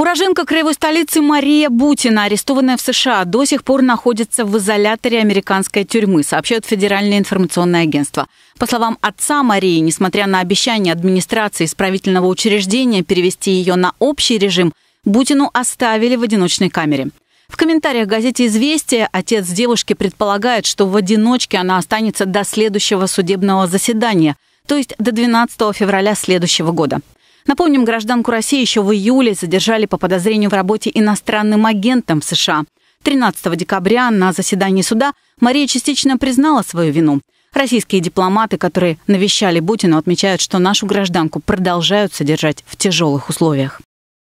Уроженка краевой столицы Мария Бутина, арестованная в США, до сих пор находится в изоляторе американской тюрьмы, сообщает Федеральное информационное агентство. По словам отца Марии, несмотря на обещание администрации исправительного учреждения перевести ее на общий режим, Бутину оставили в одиночной камере. В комментариях газете «Известия» отец девушки предполагает, что в одиночке она останется до следующего судебного заседания, то есть до 12 февраля следующего года. Напомним, гражданку России еще в июле задержали по подозрению в работе иностранным агентом в США. 13 декабря на заседании суда Мария частично признала свою вину. Российские дипломаты, которые навещали Бутину, отмечают, что нашу гражданку продолжают содержать в тяжелых условиях.